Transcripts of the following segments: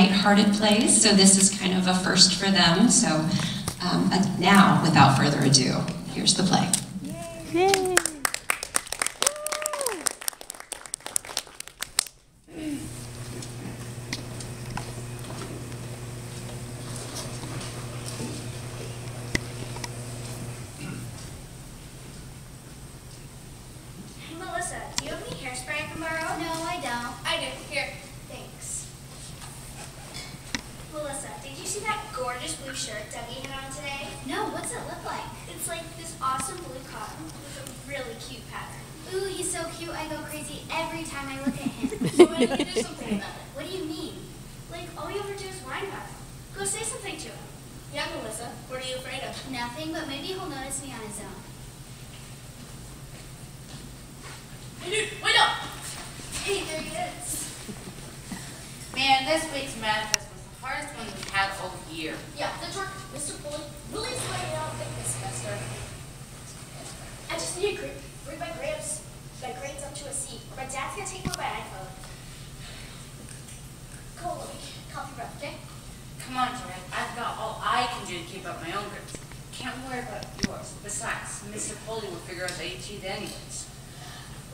lighthearted plays, so this is kind of a first for them. So um, now, without further ado, here's the play. Yay. Melissa, do you have any hairspray I can borrow? No, I don't. I do. Here. Thanks. Melissa, did you see that gorgeous blue shirt Dougie had on today? No, what's it look like? It's like this awesome blue cotton with a really cute pattern. Ooh, he's so cute. I go crazy every time I look at him. So why don't you do something about it? what do you mean? Like, all you ever do is whine about it. Go say something to him. Yeah, Melissa. What are you afraid of? Nothing, but maybe he'll notice me on his own. Hey, dude, wait up! Hey, there he is. Man, this week's manifest was the hardest one we've had all year. Yeah, the jerk, Mr. Pulley, really sweating out thick this semester. I just need a grade, grade my grades, my grades up to a C. or My dad's gonna take away my iPhone. Cool, let me copy breath, okay? Come on, Jared. I've got all I can do to keep up my own grades. Can't worry about yours. Besides, Mr. Polly will figure out the AT anyways.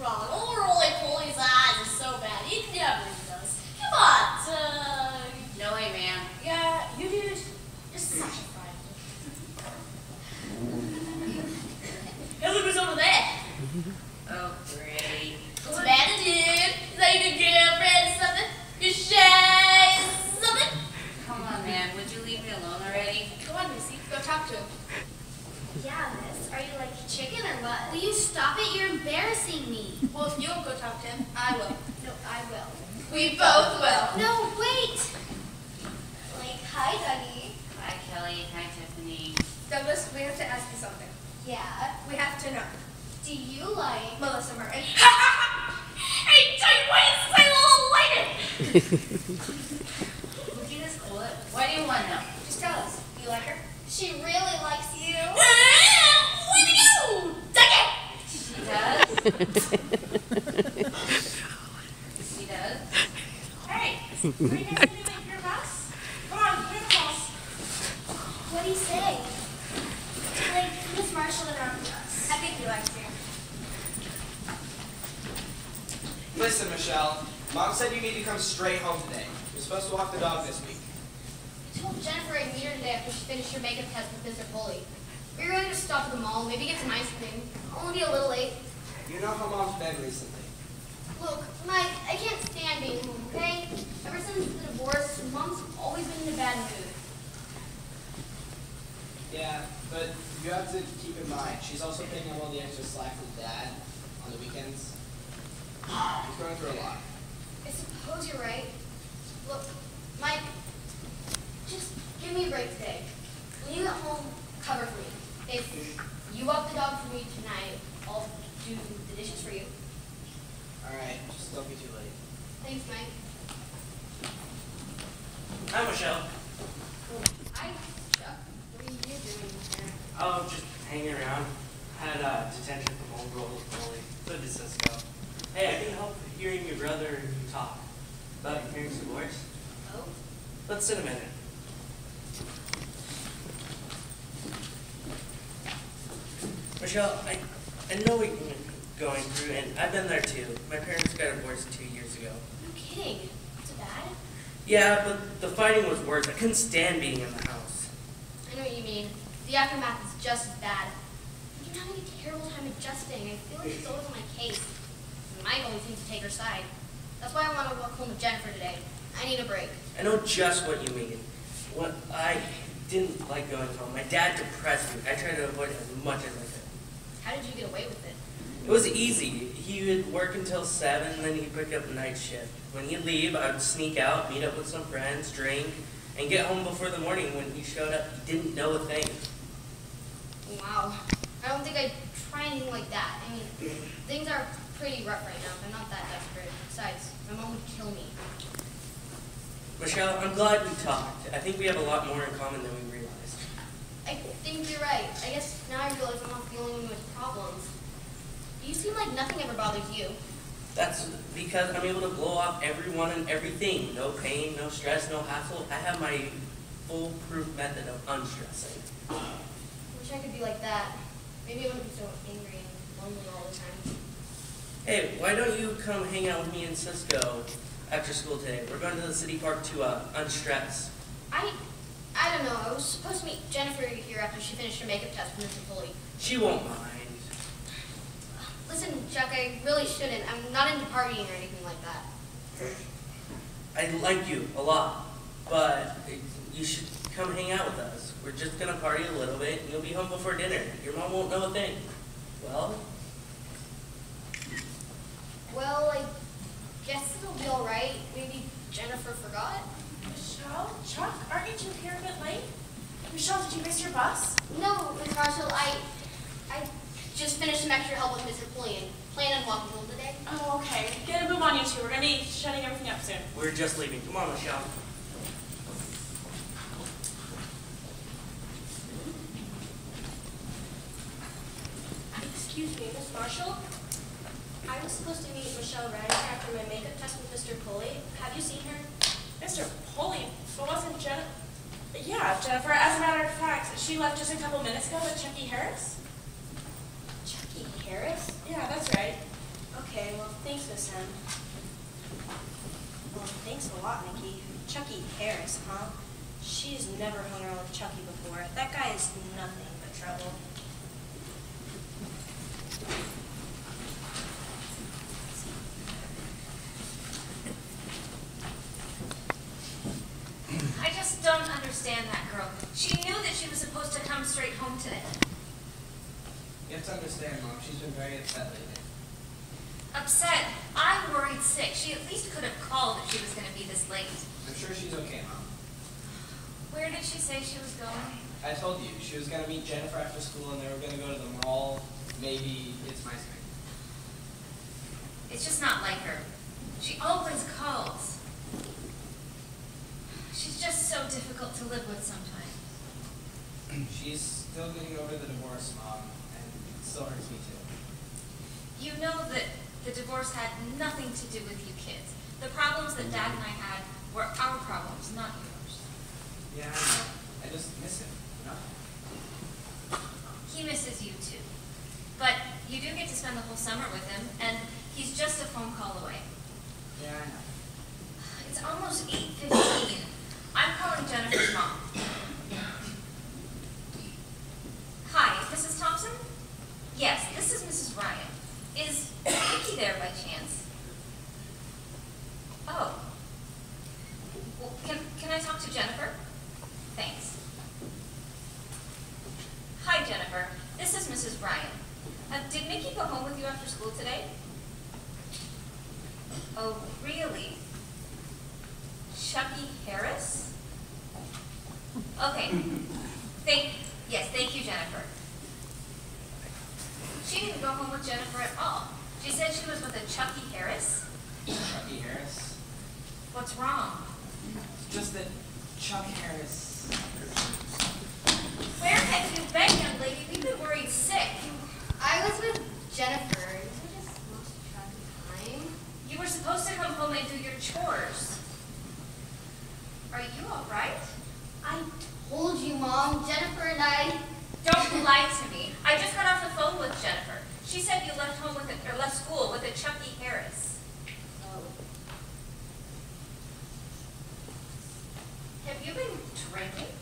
Wrong. Old Roly Poly's eyes is so bad. He never does. Come on, uh, No way, man. yeah, you dude, you're such a friend. hey, look who's over there. Oh, great. What's the matter, dude? Is that your girlfriend or something? You shy or something? Come on, man. Would you leave me alone already? Come on, Missy. Go talk to him. Yeah, miss. Are you like chicken or what? Will you stop it? You're embarrassing me. Well, if you don't go talk to him, I will. No, I will. We both will. No, wait. Like, hi, Dougie. Hi, Kelly. Hi, Tiffany. Douglas, we have to ask you something. Yeah. We have to know. Do you like? Melissa Murray. hey, tell you what, it's my little lady. Would you just cool it? Why do you want to know? Just tell us. You like her? She really likes you. Way to go! Dougie! She does? she does? Hey, are you guys gonna make your house? Come on, clear the house. What do you say? Like, Miss Marshall around us. I think he likes you. Listen, Michelle. Mom said you need to come straight home today. You're supposed to walk the dog this week. I told Jennifer I'd meet her today after she finished her makeup test with Mr. Foley. We were going to stop at the mall, maybe get some ice cream. I'll only be a little late. You know how Mom's been recently. Look, Mike, I can't stand being home, okay? Ever since the divorce, Mom's always been in a bad mood. Yeah, but you have to keep in mind, she's also picking up all the extra slack from Dad on the weekends. She's going through a lot. I suppose you're right. Look, Mike, just give me a break today. When you get home, cover for me. If you walk the dog for me tonight, I'll do the dishes for you. Alright, just don't be too late. Thanks, Mike. Hi, Michelle. Hi, Chuck. What are you doing here? Oh, just hanging around. Had uh, detention from old Roll Bully. Good to Cisco. Hey, I need help hearing your brother and you talk. About your parents' divorce. Oh? Let's sit a minute. Michelle, I, I know what you're going through, and I've been there too. My parents got divorced two years ago. No kidding. Is it bad? Yeah, but the fighting was worse. I couldn't stand being in the house. I know what you mean. The aftermath is just as bad. You're having a terrible time adjusting. I feel like it's always on my case. Mike always seems to take her side. That's why I want to walk home with Jennifer today. I need a break. I know just what you mean. What I didn't like going home. My dad depressed me. I tried to avoid it as much as I could. How did you get away with it? It was easy. He would work until seven, then he'd pick up night shift. When he'd leave, I would sneak out, meet up with some friends, drink, and get home before the morning. When he showed up, he didn't know a thing. Wow. I don't think I'd try anything like that. I mean, things are pretty rough right now, but I'm not that desperate. Besides, my mom would kill me. Michelle, I'm glad we talked. I think we have a lot more in common than we realized. I think you're right. I guess now I realize I'm not the only one with problems. You seem like nothing ever bothers you. That's because I'm able to blow off everyone and everything. No pain, no stress, no hassle. I have my foolproof method of unstressing. Wish I could be like that. Maybe I wouldn't be so angry and lonely all the time. Hey, why don't you come hang out with me and Cisco after school today? We're going to the city park to uh, unstress. I, I don't know. I was supposed to meet Jennifer here after she finished her makeup test with Mr. Foley. She won't mind. Listen, Chuck, I really shouldn't. I'm not into partying or anything like that. I like you a lot, but you should come hang out with us. We're just gonna party a little bit, and you'll be home before dinner. Your mom won't know a thing. Well, Well, I guess it'll be all right. Maybe Jennifer forgot. Michelle, Chuck, aren't you two here a bit late? Michelle, did you miss your bus? No, Miss Marshall, I, I just finished some extra help with Mr. Foley and plan on walking home today. Oh, okay. Get a move on, you two. We're gonna be shutting everything up soon. we're just leaving. Come on, Michelle. Excuse me, Miss Marshall? I was supposed to meet Michelle Ryder after my makeup test with Mr. Pulley. Have you seen her? Mr. Pulley? But wasn't Jen... Yeah, Jennifer. As a matter of fact, she left just a couple minutes ago with Chucky Harris. Chucky Harris? Yeah, that's right. Okay, well, thanks, Miss M. Well, thanks a lot, Nikki. Chucky Harris, huh? She's never hung around with Chucky before. That guy is nothing but trouble. I just don't understand that girl. She knew that she was supposed to come straight home today. You have to understand, Mom, she's been very upset lately. Upset. I'm worried sick. She at least could have called if she was going to be this late. I'm sure she's okay, Mom. Where did she say she was going? I told you, she was gonna meet Jennifer after school and they were gonna go to the mall. Maybe it's my screen. It's just not like her. She always calls. She's just so difficult to live with sometimes. She's still getting over the divorce, Mom, and it still hurts me too. You know that the divorce had nothing to do with you kids. The problems that Dad and I had were our problems, not yours. Yeah, I know. I just miss him, you know? He misses you too. But you do get to spend the whole summer with him, and he's just a phone call away. Yeah, I know. It's almost eight fifteen. I'm calling Jennifer's mom. Hi, is Mrs. Thompson? Yes, this is Mrs. Ryan. Is Vicky there by chance? Oh. Well, can, can I talk to Jennifer? Thanks. Hi, Jennifer. This is. Ryan. Uh, did Mickey go home with you after school today? Oh, really? Chucky Harris? Okay. Thank, yes, thank you, Jennifer. She didn't go home with Jennifer at all. She said she was with a Chucky Harris. Chucky Harris. What's wrong? It's just that Chuck Harris. Where have you been, young lady? We've been worried sick. I was with Jennifer. I just lost track of time. You were supposed to come home and do your chores. Are you all right? I told you, Mom. Jennifer and I. Don't lie to me. I just got off the phone with Jennifer. She said you left home with a, or left school with a Chucky Harris. Oh. Have you been drinking?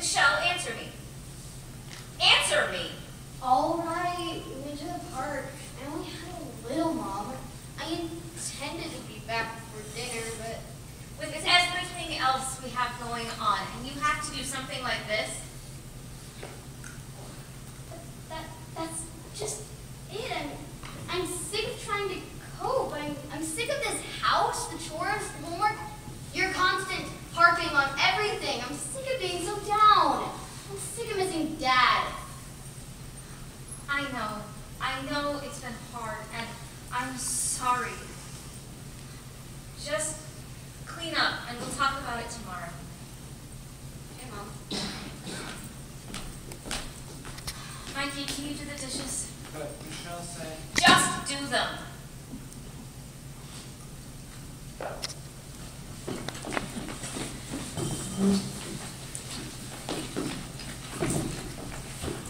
Michelle, answer me. Answer me. All right, we went to the park. I only had a little, Mom. I intended to be back for dinner, but With everything else we have going on, and you have to do something like this? that that's just it. I'm I'm sick of trying to cope. I'm I'm sick of this house, the chores, the homework, your constant harping on everything. I'm sick of being so down. I'm sick of missing Dad. I know. I know it's been hard, and I'm sorry. Just clean up, and we'll talk about it tomorrow. Okay, Mom. Mikey, can you do the dishes? But Michelle said. Just do them.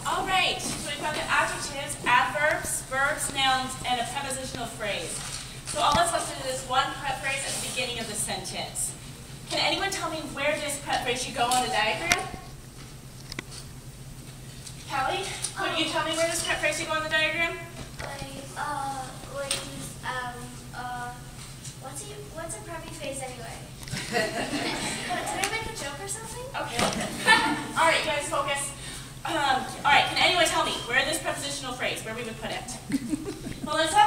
All right, so we've got the adjectives, adverbs, verbs, nouns, and a prepositional phrase. So all that's left is one prep phrase at the beginning of the sentence. Can anyone tell me where this prep phrase should go on the diagram? Kelly, could you tell me where this prep phrase should go on the diagram? Like, uh, like um, uh, what's he, what's a preppy phrase anyway? what, did I make a joke or something? Okay. all right, you guys focus. Um, all right, can anyone tell me where this prepositional phrase, where we would put it? Melissa?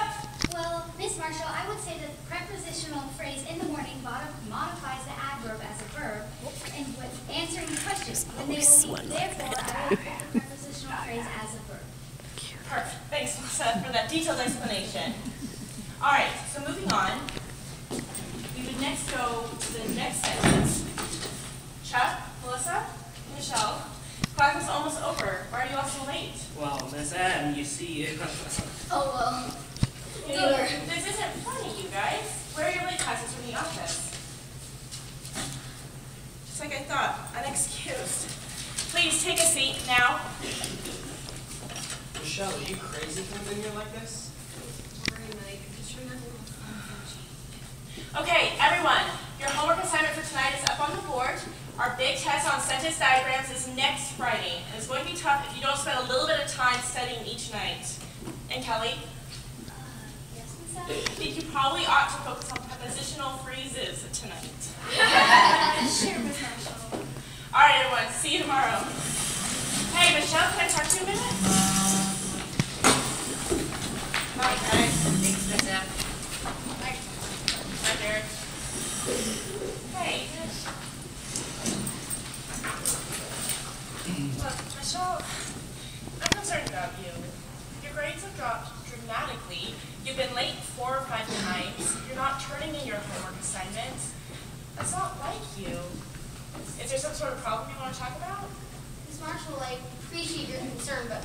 Well, Miss Marshall, I would say the prepositional phrase in the morning modifies the adverb as a verb and with answering the question when they will leave. Therefore, I would put the prepositional phrase as a verb. Perfect. Thanks, Melissa, for that detailed explanation. All right, so moving on, we would next go to the next sentence. Chuck, Melissa, Michelle, class is almost over. Why are you all so late? Well, Miss Anne, you see, Oh, well. You know, this isn't funny, you guys. Where are your late classes from the office? Just like I thought, unexcused. Please take a seat now. Michelle, are you crazy coming in here like this? Okay, everyone, your homework assignment for tonight is up on the board. Our big test on sentence diagrams is next Friday, and it's going to be tough if you don't spend a little bit of time studying each night. And Kelly, Yes, I think you probably ought to focus on prepositional phrases tonight. Sure, Miss Marshall. All right, everyone, see you tomorrow. Hey, Michelle, can I talk to you a minute? Hi, guys. Thanks, Miss. Hi. Hi, Derek. Hey. Look, Michelle, I'm concerned about you. Your grades have dropped dramatically. You've been late four or five times. You're not turning in your homework assignments. That's not like you. Is there some sort of problem you want to talk about? Miss Marshall, I appreciate your concern, but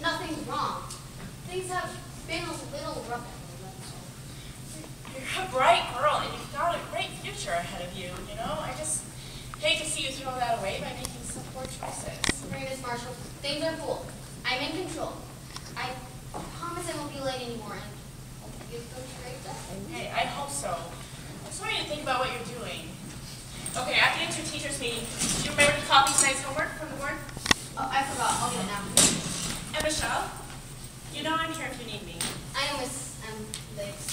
nothing's wrong. Things have been a little rough. You're a bright girl and you've got a great future ahead of you, you know? I just hate to see you throw that away by making Right, Miss Marshall, things are cool. I'm in control. I promise I won't be late anymore, and I'll give those grades up. Hey, I hope so. I just want you to think about what you're doing. Okay, after to your teacher's meeting, do you remember to copy tonight's homework from the board? Oh, I forgot. I'll get it now. And Michelle, you know I'm here if you need me. I know Miss um, Lakes.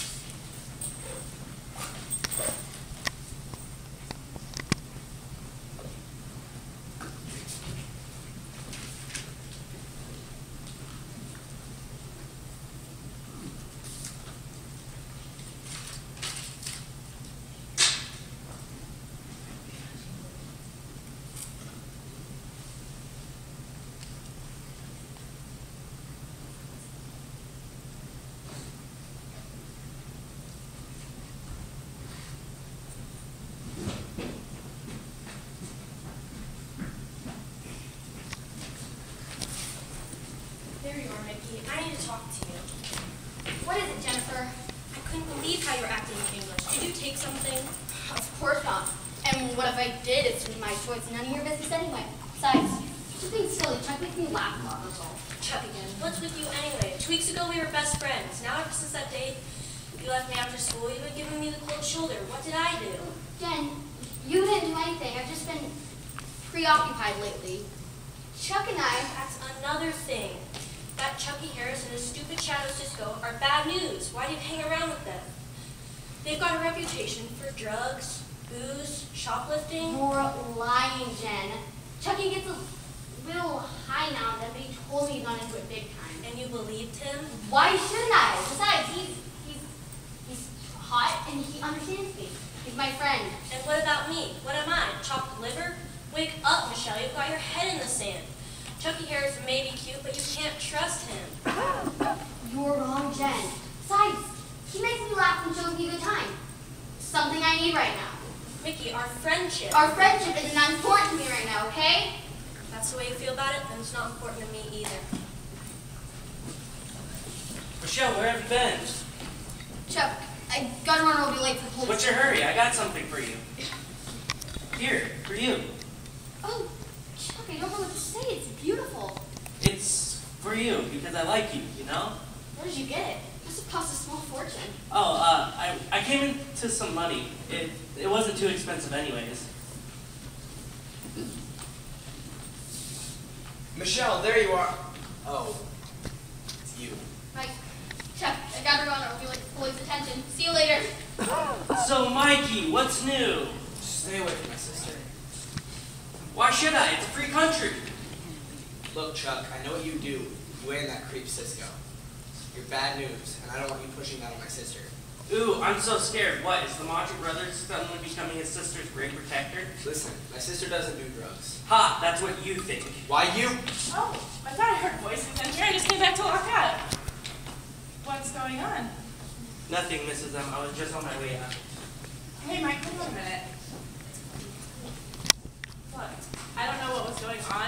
There you are, Mickey. I need to talk to you. What is it, Jennifer? I couldn't believe how you were acting in English. Did you take something? Of course not. And what if I did? It's my choice. None of your business anyway. Besides, just being silly. Chuck makes me laugh a lot. That's all. Chuck again. What's with you anyway? Two weeks ago we were best friends. Now ever since that day you left me after school, you've been giving me the cold shoulder. What did I do? Jen, you didn't do anything. I've just been preoccupied lately. Chuck and I. That's another thing. That Chucky Harris and his stupid Shadow Cisco are bad news. Why do you hang around with them? They've got a reputation for drugs, booze, shoplifting. You're lying, Jen. Chucky gets a little high now and then, but he told me he's into it big time. And you believed him? Why shouldn't I? Besides, he's he's he's hot and he understands me. He's my friend. And what about me? What am I? Chopped liver? Wake up, Michelle. You've got your head in the sand. Chucky Harris may be cute, but you can't trust him. You're wrong, Jen. Besides, he makes me laugh and shows me a good time. Something I need right now. Mickey, our friendship. Our friendship is not important to me right now, okay? That's the way you feel about it, then it's not important to me either. Michelle, where have you been? Chuck, I gotta run or I'll be late for police. What's your hurry? I got something for you. Here, for you. Oh, Chuck, I don't know what to say. It's beautiful. It's for you because I like you, you know? Where did you get it? Must have cost a small fortune. Oh, uh, I, I came into some money. It, it wasn't too expensive anyways. Michelle, there you are. Oh, it's you. Mike, Chuck, I gotta run or I'll be late for police attention. See you later. So, Mikey, what's new? Stay away from my sister. Why should I? It's a free country. Look, Chuck, I know what you do. You and that creep Cisco. You're bad news, and I don't want you pushing that on my sister. Ooh, I'm so scared. What, is the Macho Brothers suddenly becoming his sister's great protector? Listen, my sister doesn't do drugs. Ha, that's what you think. Why you? Oh, I thought I heard voices in here. I just came back to lock out. What's going on? Nothing, Mrs. M. I was just on my way out. Hey, Mike, hold on a minute. Look, I don't know what was going on.